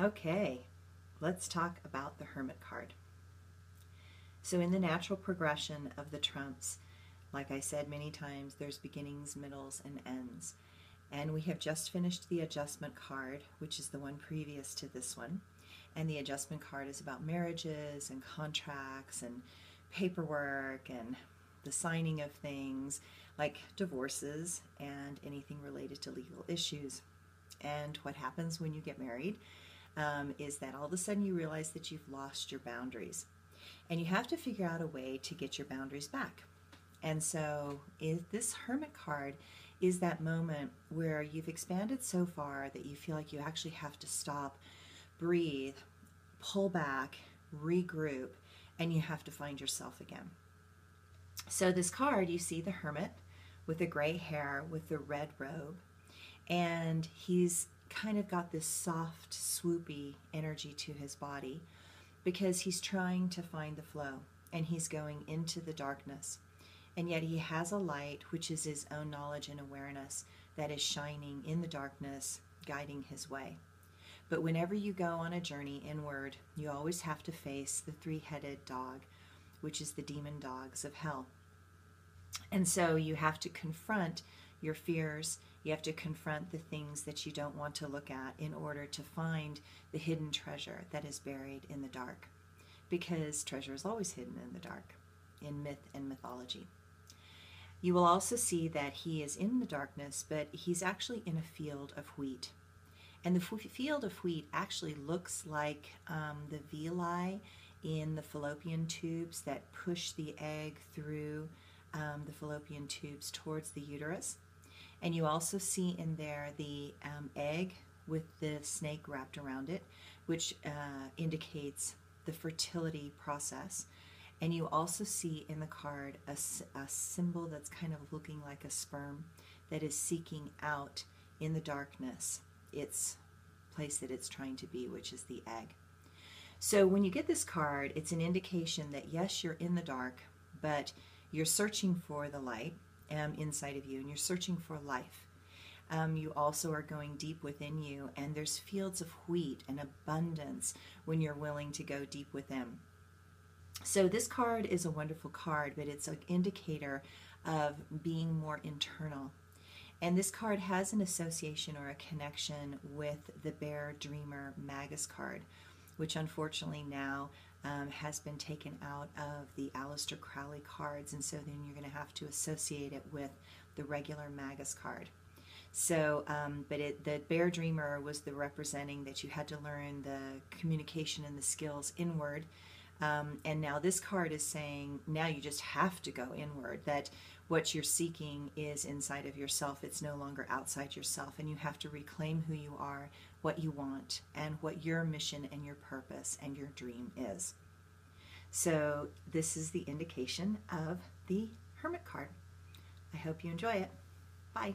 Okay, let's talk about the Hermit card. So, in the natural progression of the trumps, like I said many times, there's beginnings, middles, and ends. And we have just finished the adjustment card, which is the one previous to this one. And the adjustment card is about marriages and contracts and paperwork and the signing of things like divorces and anything related to legal issues. And what happens when you get married um, is that all of a sudden you realize that you've lost your boundaries. And you have to figure out a way to get your boundaries back. And so, this Hermit card is that moment where you've expanded so far that you feel like you actually have to stop, breathe, pull back, regroup, and you have to find yourself again. So, this card, you see the Hermit with the gray hair, with the red robe, and he's kind of got this soft, swoopy energy to his body because he's trying to find the flow and he's going into the darkness. And yet he has a light, which is his own knowledge and awareness, that is shining in the darkness, guiding his way. But whenever you go on a journey inward, you always have to face the three headed dog, which is the demon dogs of hell. And so you have to confront your fears you have to confront the things that you don't want to look at in order to find the hidden treasure that is buried in the dark. Because treasure is always hidden in the dark, in myth and mythology. You will also see that he is in the darkness, but he's actually in a field of wheat. And the field of wheat actually looks like um, the villi in the fallopian tubes that push the egg through um, the fallopian tubes towards the uterus. And you also see in there the um, egg with the snake wrapped around it, which uh, indicates the fertility process. And you also see in the card a, a symbol that's kind of looking like a sperm that is seeking out in the darkness its place that it's trying to be, which is the egg. So when you get this card, it's an indication that yes, you're in the dark, but you're searching for the light um, inside of you and you're searching for life. Um, you also are going deep within you, and there's fields of wheat and abundance when you're willing to go deep within. So, this card is a wonderful card, but it's an indicator of being more internal. And this card has an association or a connection with the Bear Dreamer Magus card, which unfortunately now um, has been taken out of the Aleister Crowley cards, and so then you're going to have to associate it with the regular Magus card. So, um, but it, the Bear Dreamer was the representing that you had to learn the communication and the skills inward. Um, and now this card is saying now you just have to go inward, that what you're seeking is inside of yourself. It's no longer outside yourself, and you have to reclaim who you are, what you want and what your mission and your purpose and your dream is. So, this is the indication of the Hermit card. I hope you enjoy it. Bye.